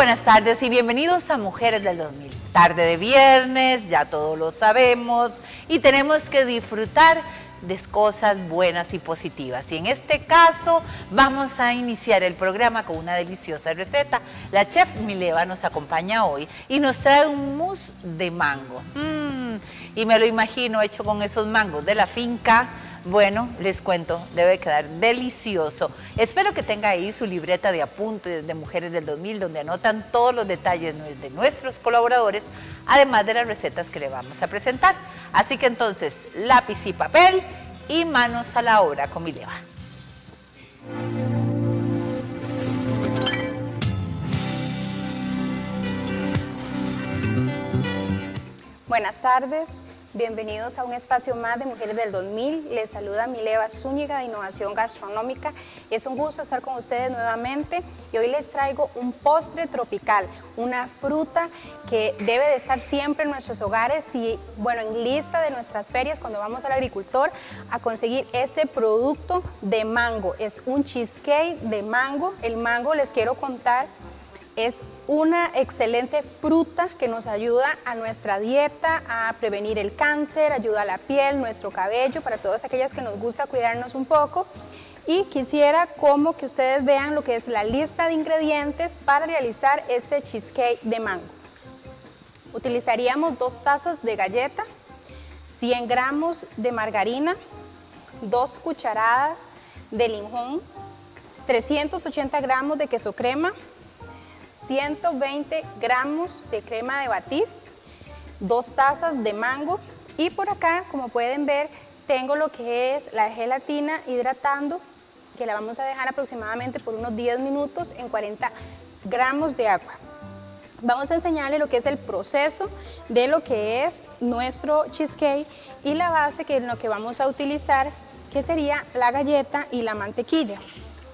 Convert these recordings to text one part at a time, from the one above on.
Buenas tardes y bienvenidos a Mujeres del 2000. Tarde de viernes, ya todos lo sabemos y tenemos que disfrutar de cosas buenas y positivas. Y en este caso vamos a iniciar el programa con una deliciosa receta. La chef Mileva nos acompaña hoy y nos trae un mousse de mango. Mm, y me lo imagino hecho con esos mangos de la finca bueno, les cuento, debe quedar delicioso. Espero que tenga ahí su libreta de apuntes de Mujeres del 2000, donde anotan todos los detalles de nuestros colaboradores, además de las recetas que le vamos a presentar. Así que entonces, lápiz y papel y manos a la obra con mi leva. Buenas tardes, Bienvenidos a un espacio más de Mujeres del 2000. Les saluda Mileva Zúñiga de Innovación Gastronómica. Es un gusto estar con ustedes nuevamente y hoy les traigo un postre tropical, una fruta que debe de estar siempre en nuestros hogares y, bueno, en lista de nuestras ferias cuando vamos al agricultor a conseguir este producto de mango. Es un cheesecake de mango. El mango, les quiero contar, es una excelente fruta que nos ayuda a nuestra dieta, a prevenir el cáncer, ayuda a la piel, nuestro cabello, para todas aquellas que nos gusta cuidarnos un poco. Y quisiera como que ustedes vean lo que es la lista de ingredientes para realizar este cheesecake de mango. Utilizaríamos dos tazas de galleta, 100 gramos de margarina, dos cucharadas de limón, 380 gramos de queso crema, 120 gramos de crema de batir, dos tazas de mango y por acá, como pueden ver, tengo lo que es la gelatina hidratando, que la vamos a dejar aproximadamente por unos 10 minutos en 40 gramos de agua. Vamos a enseñarle lo que es el proceso de lo que es nuestro cheesecake y la base que es lo que vamos a utilizar, que sería la galleta y la mantequilla.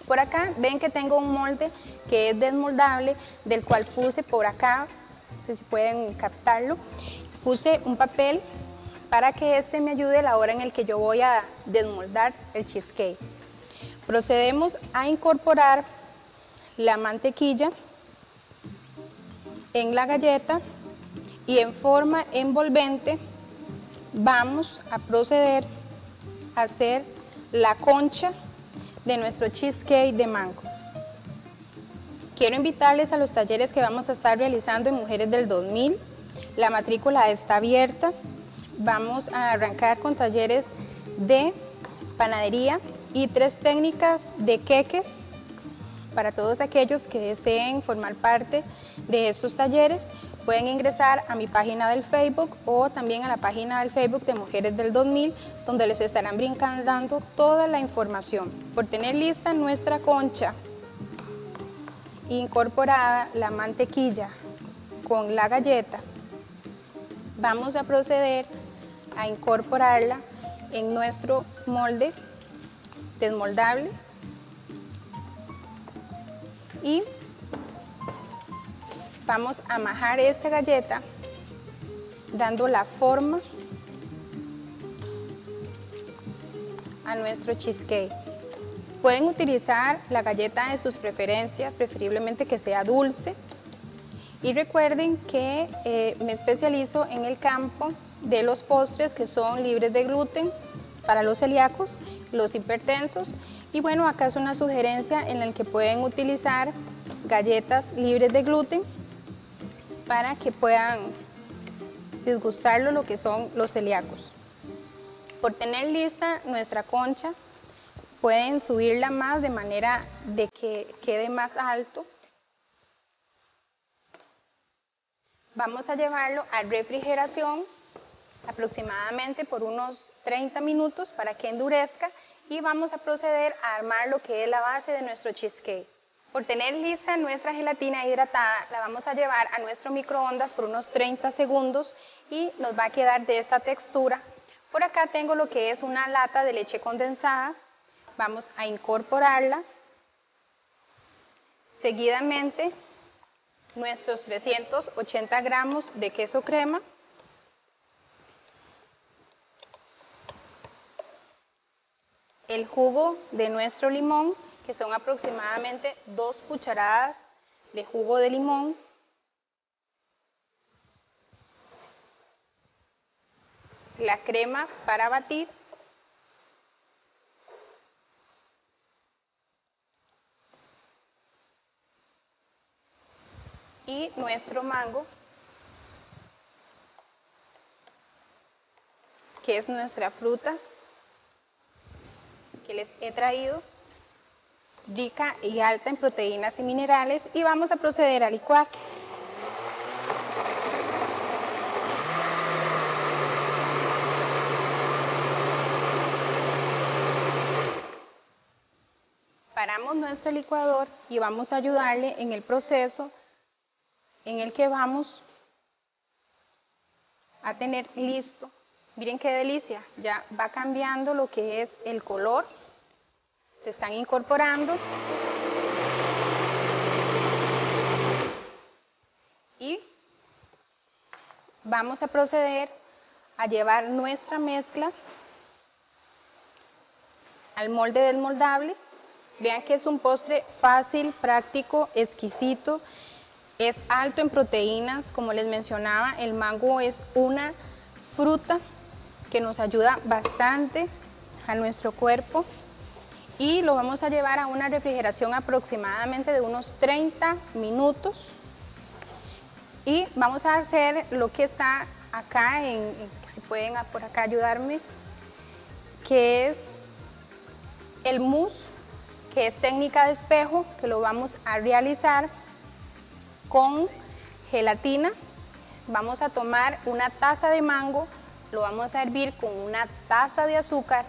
Por acá ven que tengo un molde que es desmoldable, del cual puse por acá, no sé si pueden captarlo, puse un papel para que este me ayude a la hora en el que yo voy a desmoldar el cheesecake. Procedemos a incorporar la mantequilla en la galleta y en forma envolvente vamos a proceder a hacer la concha de nuestro cheesecake de mango. Quiero invitarles a los talleres que vamos a estar realizando en Mujeres del 2000. La matrícula está abierta. Vamos a arrancar con talleres de panadería y tres técnicas de queques para todos aquellos que deseen formar parte de esos talleres pueden ingresar a mi página del Facebook o también a la página del Facebook de Mujeres del 2000, donde les estarán brincando toda la información. Por tener lista nuestra concha, incorporada la mantequilla con la galleta, vamos a proceder a incorporarla en nuestro molde desmoldable y vamos a majar esta galleta dando la forma a nuestro cheesecake. Pueden utilizar la galleta de sus preferencias, preferiblemente que sea dulce. Y recuerden que eh, me especializo en el campo de los postres que son libres de gluten para los celíacos, los hipertensos. Y bueno, acá es una sugerencia en la que pueden utilizar galletas libres de gluten para que puedan disgustarlo lo que son los celíacos. Por tener lista nuestra concha, pueden subirla más de manera de que quede más alto. Vamos a llevarlo a refrigeración aproximadamente por unos 30 minutos para que endurezca y vamos a proceder a armar lo que es la base de nuestro cheesecake. Por tener lista nuestra gelatina hidratada, la vamos a llevar a nuestro microondas por unos 30 segundos y nos va a quedar de esta textura. Por acá tengo lo que es una lata de leche condensada. Vamos a incorporarla. Seguidamente, nuestros 380 gramos de queso crema. El jugo de nuestro limón que son aproximadamente dos cucharadas de jugo de limón. La crema para batir. Y nuestro mango que es nuestra fruta que les he traído, rica y alta en proteínas y minerales, y vamos a proceder a licuar. Paramos nuestro licuador y vamos a ayudarle en el proceso en el que vamos a tener listo Miren qué delicia, ya va cambiando lo que es el color, se están incorporando. Y vamos a proceder a llevar nuestra mezcla al molde desmoldable. Vean que es un postre fácil, práctico, exquisito, es alto en proteínas, como les mencionaba, el mango es una fruta que nos ayuda bastante a nuestro cuerpo y lo vamos a llevar a una refrigeración aproximadamente de unos 30 minutos y vamos a hacer lo que está acá, en, si pueden por acá ayudarme, que es el mousse, que es técnica de espejo, que lo vamos a realizar con gelatina. Vamos a tomar una taza de mango, lo vamos a hervir con una taza de azúcar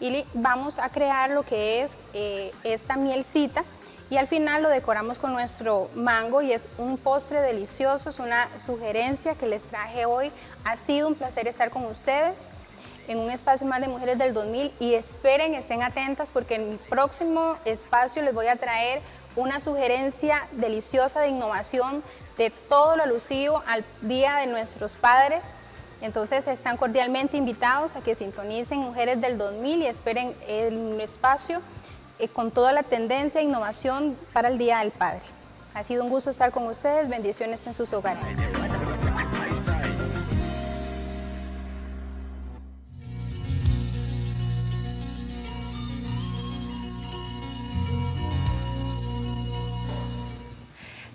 y vamos a crear lo que es eh, esta mielcita y al final lo decoramos con nuestro mango y es un postre delicioso, es una sugerencia que les traje hoy. Ha sido un placer estar con ustedes en un espacio más de Mujeres del 2000 y esperen, estén atentas porque en el próximo espacio les voy a traer una sugerencia deliciosa de innovación de todo lo alusivo al Día de Nuestros Padres. Entonces están cordialmente invitados a que sintonicen Mujeres del 2000 y esperen el espacio eh, con toda la tendencia e innovación para el Día del Padre. Ha sido un gusto estar con ustedes, bendiciones en sus hogares.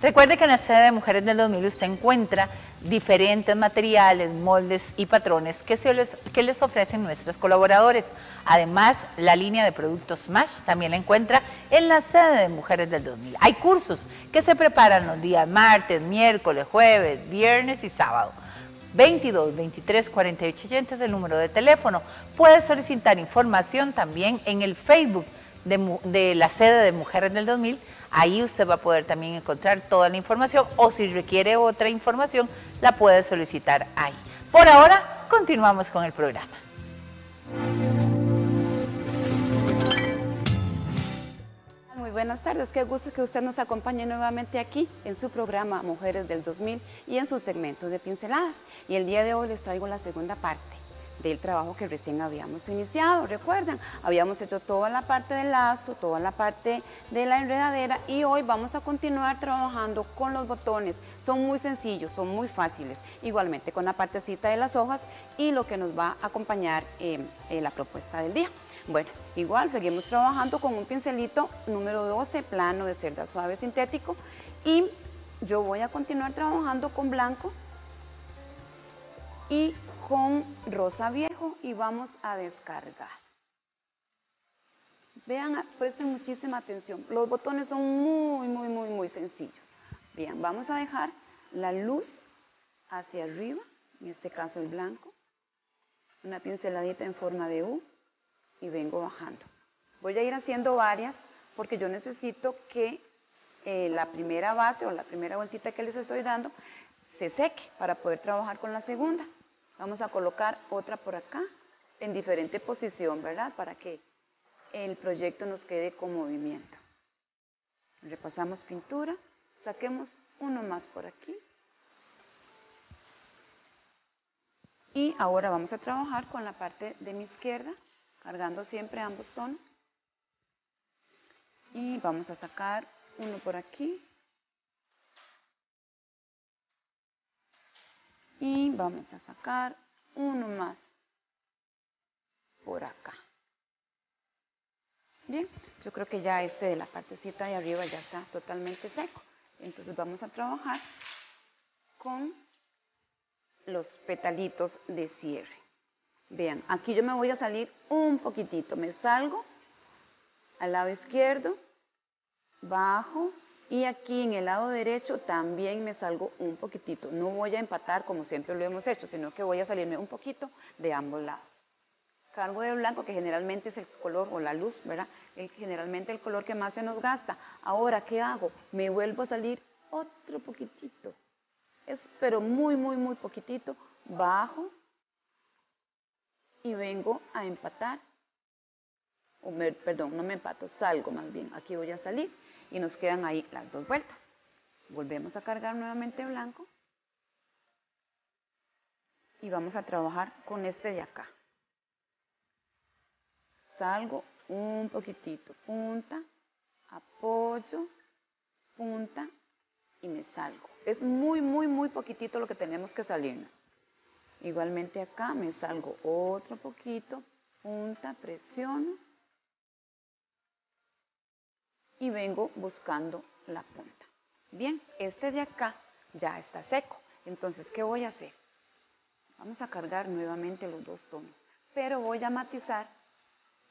Recuerde que en la sede de Mujeres del 2000 usted encuentra diferentes materiales, moldes y patrones que, se les, que les ofrecen nuestros colaboradores. Además, la línea de productos Smash también la encuentra en la sede de Mujeres del 2000. Hay cursos que se preparan los días martes, miércoles, jueves, viernes y sábado. 22 23 48 80 es el número de teléfono. Puede solicitar información también en el Facebook de, de la sede de Mujeres del 2000 Ahí usted va a poder también encontrar toda la información o si requiere otra información, la puede solicitar ahí. Por ahora, continuamos con el programa. Muy buenas tardes, qué gusto que usted nos acompañe nuevamente aquí en su programa Mujeres del 2000 y en sus segmentos de pinceladas. Y el día de hoy les traigo la segunda parte del trabajo que recién habíamos iniciado. Recuerdan, habíamos hecho toda la parte del lazo, toda la parte de la enredadera y hoy vamos a continuar trabajando con los botones. Son muy sencillos, son muy fáciles. Igualmente con la partecita de las hojas y lo que nos va a acompañar en la propuesta del día. Bueno, igual seguimos trabajando con un pincelito número 12, plano de cerda suave sintético y yo voy a continuar trabajando con blanco y con rosa viejo y vamos a descargar. Vean, presten muchísima atención. Los botones son muy, muy, muy, muy sencillos. Bien, vamos a dejar la luz hacia arriba, en este caso el blanco, una pinceladita en forma de U y vengo bajando. Voy a ir haciendo varias porque yo necesito que eh, la primera base o la primera vueltita que les estoy dando se seque para poder trabajar con la segunda. Vamos a colocar otra por acá en diferente posición, ¿verdad? Para que el proyecto nos quede con movimiento. Repasamos pintura, saquemos uno más por aquí. Y ahora vamos a trabajar con la parte de mi izquierda, cargando siempre ambos tonos. Y vamos a sacar uno por aquí, Y vamos a sacar uno más por acá. Bien, yo creo que ya este de la partecita de arriba ya está totalmente seco. Entonces vamos a trabajar con los petalitos de cierre. Vean, aquí yo me voy a salir un poquitito. Me salgo al lado izquierdo, bajo y aquí en el lado derecho también me salgo un poquitito. No voy a empatar como siempre lo hemos hecho, sino que voy a salirme un poquito de ambos lados cargo de blanco, que generalmente es el color o la luz, ¿verdad? El, generalmente el color que más se nos gasta. Ahora, ¿qué hago? Me vuelvo a salir otro poquitito. Es, pero muy, muy, muy poquitito. Bajo y vengo a empatar. O perdón, no me empato, salgo más bien. Aquí voy a salir y nos quedan ahí las dos vueltas. Volvemos a cargar nuevamente blanco. Y vamos a trabajar con este de acá salgo un poquitito, punta, apoyo, punta y me salgo. Es muy, muy, muy poquitito lo que tenemos que salirnos. Igualmente acá me salgo otro poquito, punta, presiono y vengo buscando la punta. Bien, este de acá ya está seco. Entonces, ¿qué voy a hacer? Vamos a cargar nuevamente los dos tonos, pero voy a matizar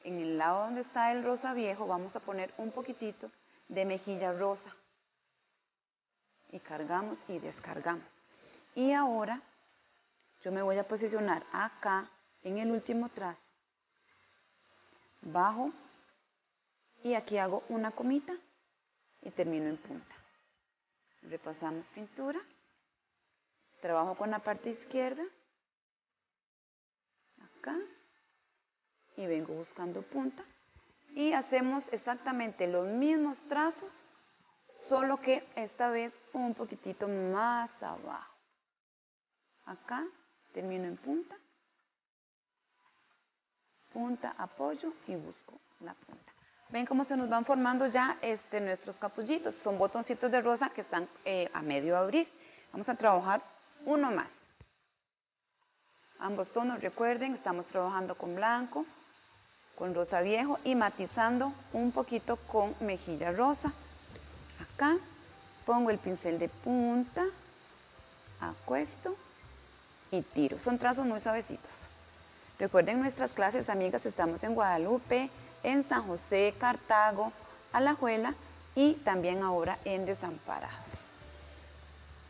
en el lado donde está el rosa viejo vamos a poner un poquitito de mejilla rosa. Y cargamos y descargamos. Y ahora yo me voy a posicionar acá en el último trazo. Bajo y aquí hago una comita y termino en punta. Repasamos pintura. Trabajo con la parte izquierda. Acá y vengo buscando punta y hacemos exactamente los mismos trazos solo que esta vez un poquitito más abajo acá termino en punta punta apoyo y busco la punta ven cómo se nos van formando ya este, nuestros capullitos son botoncitos de rosa que están eh, a medio abrir vamos a trabajar uno más ambos tonos recuerden estamos trabajando con blanco con rosa viejo y matizando un poquito con mejilla rosa. Acá pongo el pincel de punta, acuesto y tiro. Son trazos muy suavecitos. Recuerden nuestras clases, amigas, estamos en Guadalupe, en San José, Cartago, Alajuela y también ahora en Desamparados.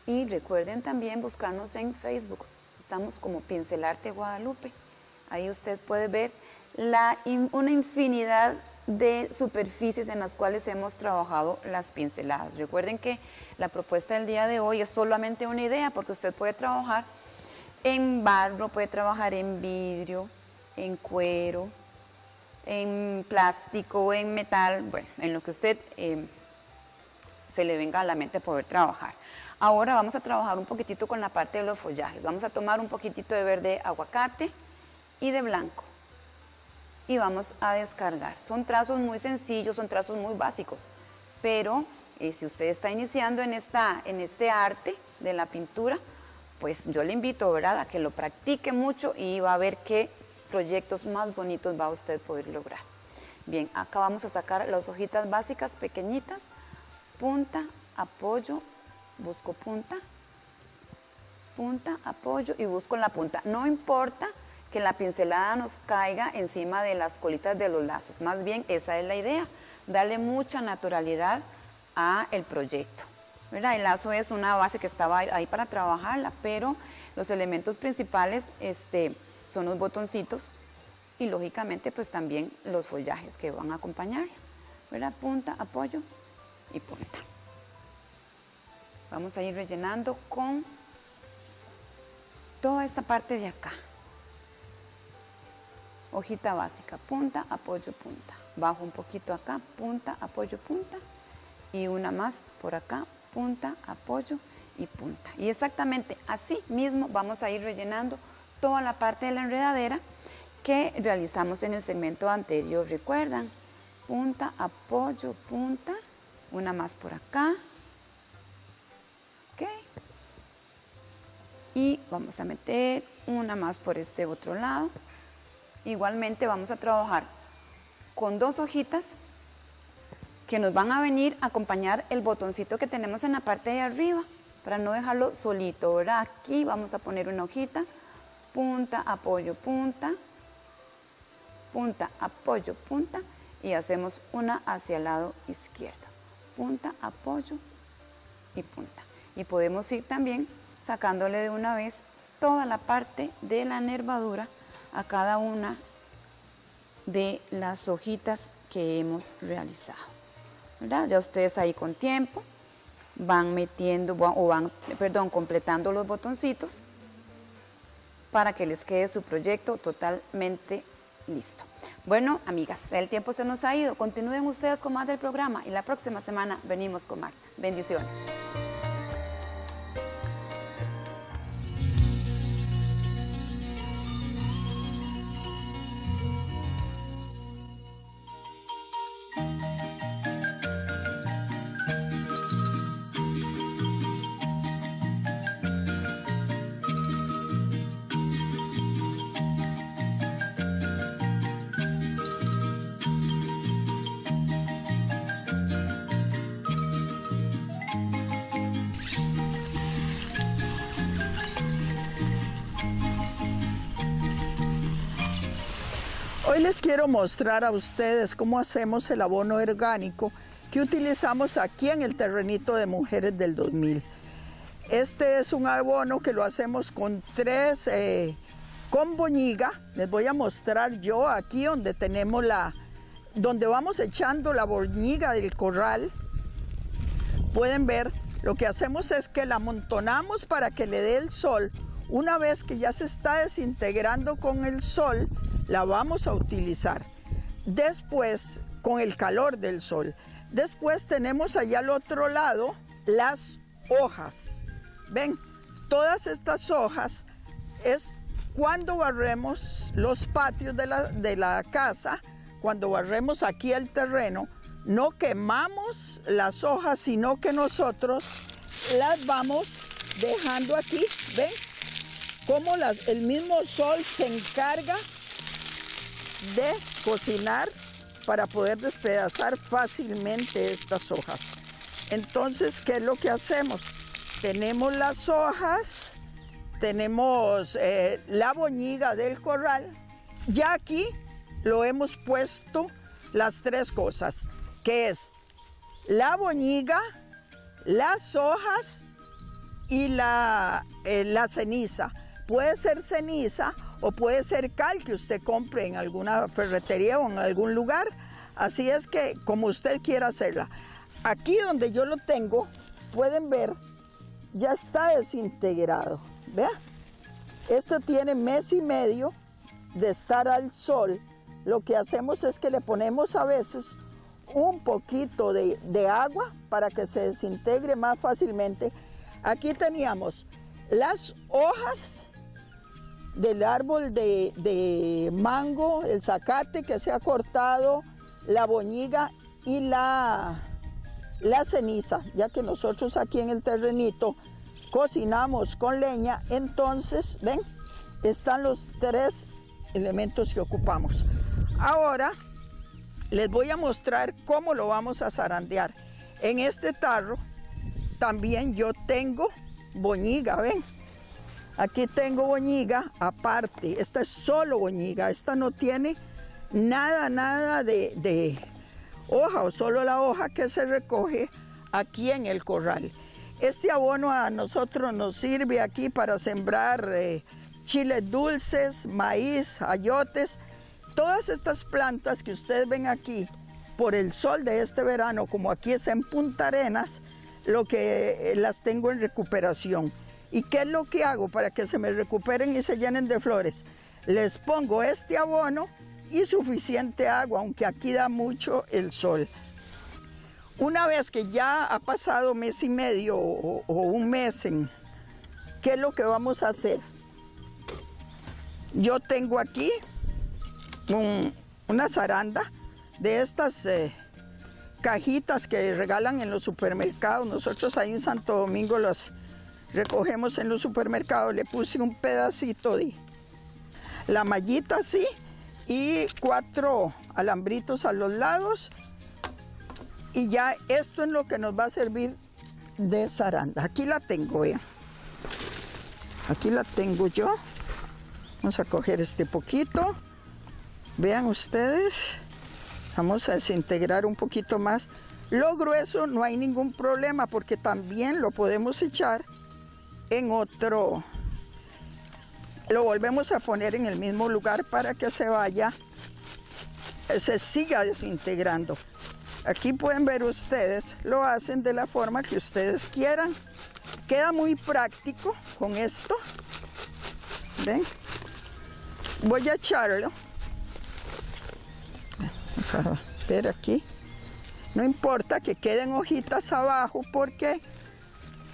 Y recuerden también buscarnos en Facebook. Estamos como Pincelarte Guadalupe. Ahí ustedes pueden ver una infinidad de superficies en las cuales hemos trabajado las pinceladas. Recuerden que la propuesta del día de hoy es solamente una idea porque usted puede trabajar en barro, puede trabajar en vidrio, en cuero, en plástico, en metal, bueno, en lo que usted eh, se le venga a la mente poder trabajar. Ahora vamos a trabajar un poquitito con la parte de los follajes. Vamos a tomar un poquitito de verde aguacate y de blanco y vamos a descargar. Son trazos muy sencillos, son trazos muy básicos, pero eh, si usted está iniciando en, esta, en este arte de la pintura, pues yo le invito, ¿verdad?, a que lo practique mucho y va a ver qué proyectos más bonitos va a usted poder lograr. Bien, acá vamos a sacar las hojitas básicas pequeñitas, punta, apoyo, busco punta, punta, apoyo y busco la punta. No importa que la pincelada nos caiga encima de las colitas de los lazos. Más bien esa es la idea, darle mucha naturalidad a el proyecto. El lazo es una base que estaba ahí para trabajarla, pero los elementos principales este, son los botoncitos y lógicamente pues también los follajes que van a acompañar. ¿verdad? Punta, apoyo y punta. Vamos a ir rellenando con toda esta parte de acá hojita básica, punta, apoyo, punta. Bajo un poquito acá, punta, apoyo, punta. Y una más por acá, punta, apoyo y punta. Y exactamente así mismo vamos a ir rellenando toda la parte de la enredadera que realizamos en el segmento anterior. ¿Recuerdan? Punta, apoyo, punta. Una más por acá. ¿Ok? Y vamos a meter una más por este otro lado. Igualmente vamos a trabajar con dos hojitas que nos van a venir a acompañar el botoncito que tenemos en la parte de arriba para no dejarlo solito. Ahora aquí vamos a poner una hojita, punta, apoyo, punta, punta, apoyo, punta y hacemos una hacia el lado izquierdo. Punta, apoyo y punta. Y podemos ir también sacándole de una vez toda la parte de la nervadura a cada una de las hojitas que hemos realizado. Ya ustedes ahí con tiempo van metiendo o van, perdón, completando los botoncitos para que les quede su proyecto totalmente listo. Bueno, amigas, el tiempo se nos ha ido. Continúen ustedes con más del programa y la próxima semana venimos con más. Bendiciones. Hoy les quiero mostrar a ustedes cómo hacemos el abono orgánico que utilizamos aquí en el terrenito de Mujeres del 2000. Este es un abono que lo hacemos con tres, eh, con boñiga. Les voy a mostrar yo aquí donde tenemos la, donde vamos echando la boñiga del corral. Pueden ver, lo que hacemos es que la amontonamos para que le dé el sol. Una vez que ya se está desintegrando con el sol, la vamos a utilizar. Después, con el calor del sol. Después tenemos allá al otro lado las hojas. Ven, todas estas hojas es cuando barremos los patios de la, de la casa, cuando barremos aquí el terreno, no quemamos las hojas, sino que nosotros las vamos dejando aquí. ¿Ven? Cómo las, el mismo sol se encarga de cocinar para poder despedazar fácilmente estas hojas. Entonces, ¿qué es lo que hacemos? Tenemos las hojas, tenemos eh, la boñiga del corral. Ya aquí lo hemos puesto las tres cosas, que es la boñiga, las hojas y la, eh, la ceniza. Puede ser ceniza o puede ser cal que usted compre en alguna ferretería o en algún lugar. Así es que como usted quiera hacerla. Aquí donde yo lo tengo, pueden ver, ya está desintegrado. Vea, este tiene mes y medio de estar al sol. Lo que hacemos es que le ponemos a veces un poquito de, de agua para que se desintegre más fácilmente. Aquí teníamos las hojas del árbol de, mango, el zacate que se ha cortado, la boñiga y la, la ceniza, ya que nosotros aquí en el terrenito cocinamos con leña, entonces, ven, están los tres elementos que ocupamos. Ahora les voy a mostrar cómo lo vamos a zarandear. En este tarro también yo tengo boñiga, ven, Aquí tengo boñiga aparte, esta es solo boñiga, esta no tiene nada, nada de, hoja o solo la hoja que se recoge aquí en el corral. Este abono a nosotros nos sirve aquí para sembrar eh, chiles dulces, maíz, ayotes, todas estas plantas que ustedes ven aquí por el sol de este verano, como aquí es en Punta Arenas, lo que eh, las tengo en recuperación. ¿Y qué es lo que hago para que se me recuperen y se llenen de flores? Les pongo este abono y suficiente agua, aunque aquí da mucho el sol. Una vez que ya ha pasado mes y medio o, un mes, en, ¿qué es lo que vamos a hacer? Yo tengo aquí una zaranda de estas eh, cajitas que regalan en los supermercados. Nosotros ahí en Santo Domingo los recogemos en los supermercados, le puse un pedacito de la mallita así y cuatro alambritos a los lados y ya esto es lo que nos va a servir de zaranda. Aquí la tengo, vean. Aquí la tengo yo. Vamos a coger este poquito. Vean ustedes. Vamos a desintegrar un poquito más. Lo grueso no hay ningún problema porque también lo podemos echar en otro. Lo volvemos a poner en el mismo lugar para que se vaya, se siga desintegrando. Aquí pueden ver ustedes, lo hacen de la forma que ustedes quieran. Queda muy práctico con esto. ¿Ven? Voy a echarlo. Vamos a ver aquí. No importa que queden hojitas abajo porque,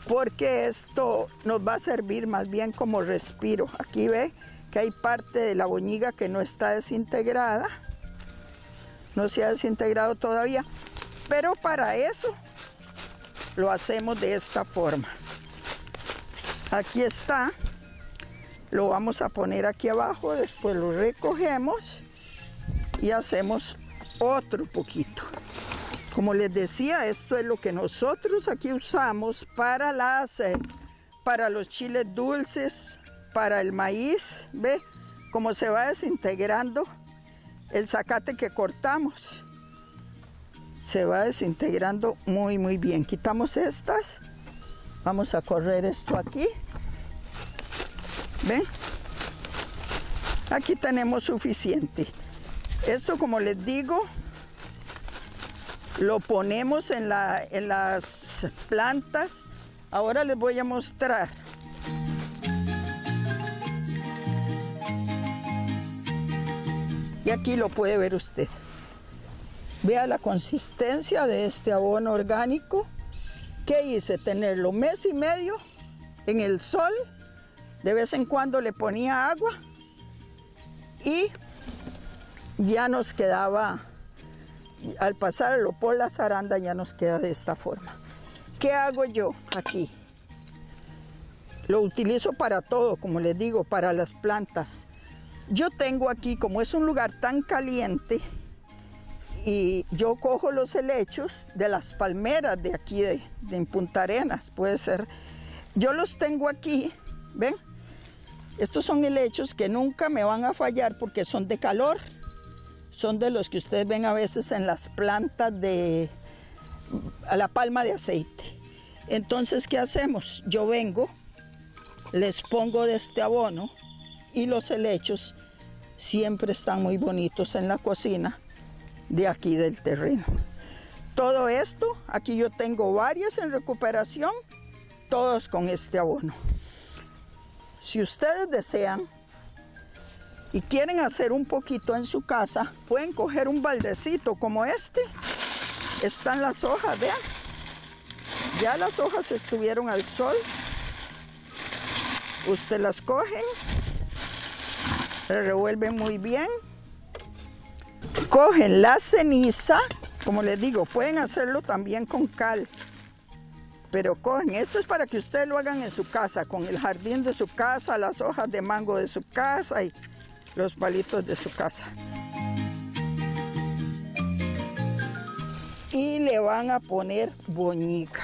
porque esto nos va a servir más bien como respiro. Aquí ve que hay parte de la boñiga que no está desintegrada. No se ha desintegrado todavía. Pero para eso lo hacemos de esta forma. Aquí está. Lo vamos a poner aquí abajo, después lo recogemos y hacemos otro poquito. Como les decía, esto es lo que nosotros aquí usamos para las eh, para los chiles dulces, para el maíz, ve cómo se va desintegrando el zacate que cortamos. Se va desintegrando muy muy bien. Quitamos estas. Vamos a correr esto aquí. ¿Ven? Aquí tenemos suficiente. Esto, como les digo, lo ponemos en, la, en las plantas. Ahora les voy a mostrar. Y aquí lo puede ver usted. Vea la consistencia de este abono orgánico. ¿Qué hice? Tenerlo mes y medio en el sol de vez en cuando le ponía agua y ya nos quedaba, al pasarlo por la zaranda ya nos queda de esta forma. ¿Qué hago yo aquí? Lo utilizo para todo, como les digo, para las plantas. Yo tengo aquí, como es un lugar tan caliente, y yo cojo los helechos de las palmeras de aquí, de, de Punta Arenas, puede ser. Yo los tengo aquí, ¿ven? Estos son helechos que nunca me van a fallar porque son de calor. Son de los que ustedes ven a veces en las plantas de a la palma de aceite. Entonces, ¿qué hacemos? Yo vengo, les pongo de este abono y los helechos siempre están muy bonitos en la cocina de aquí del terreno. Todo esto, aquí yo tengo varias en recuperación, todos con este abono. Si ustedes desean y quieren hacer un poquito en su casa, pueden coger un baldecito como este. Están las hojas, vean. Ya las hojas estuvieron al sol. Usted las cogen, revuelven muy bien. Cogen la ceniza, como les digo, pueden hacerlo también con cal pero cogen, esto es para que ustedes lo hagan en su casa, con el jardín de su casa, las hojas de mango de su casa y los palitos de su casa. Y le van a poner boñiga.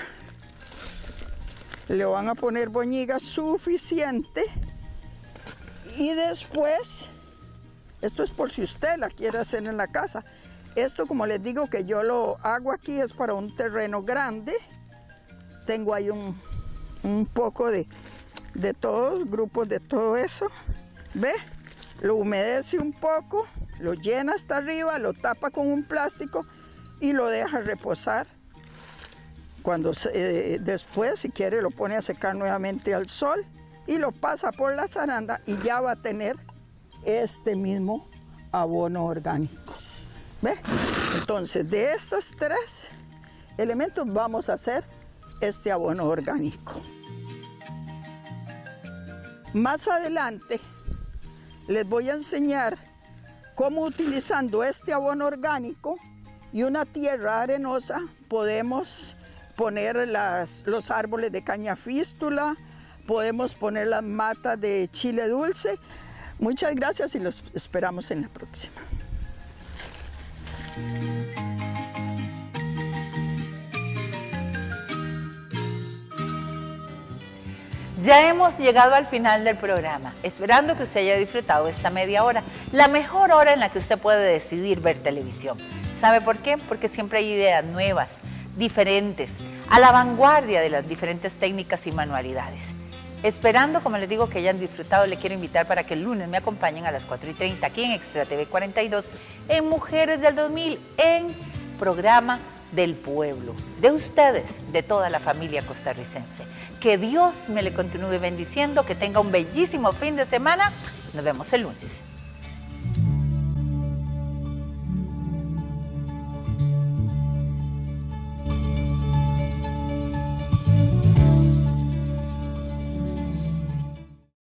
Le van a poner boñiga suficiente. Y después, esto es por si usted la quiere hacer en la casa. Esto, como les digo, que yo lo hago aquí es para un terreno grande tengo ahí un, poco de, de todos, grupos de todo eso. ¿Ve? Lo humedece un poco, lo llena hasta arriba, lo tapa con un plástico y lo deja reposar. Cuando eh, después, si quiere, lo pone a secar nuevamente al sol y lo pasa por la zaranda y ya va a tener este mismo abono orgánico. ¿Ve? Entonces, de estos tres elementos vamos a hacer este abono orgánico. Más adelante les voy a enseñar cómo utilizando este abono orgánico y una tierra arenosa podemos poner los árboles de caña fístula, podemos poner las matas de chile dulce. Muchas gracias y los esperamos en la próxima. Ya hemos llegado al final del programa, esperando que usted haya disfrutado esta media hora, la mejor hora en la que usted puede decidir ver televisión. ¿Sabe por qué? Porque siempre hay ideas nuevas, diferentes, a la vanguardia de las diferentes técnicas y manualidades. Esperando, como les digo, que hayan disfrutado, le quiero invitar para que el lunes me acompañen a las 4 y 30 aquí en Extra TV 42 en Mujeres del 2000 en programa del pueblo, de ustedes, de toda la familia costarricense. Que Dios me le continúe bendiciendo, que tenga un bellísimo fin de semana. Nos vemos el lunes.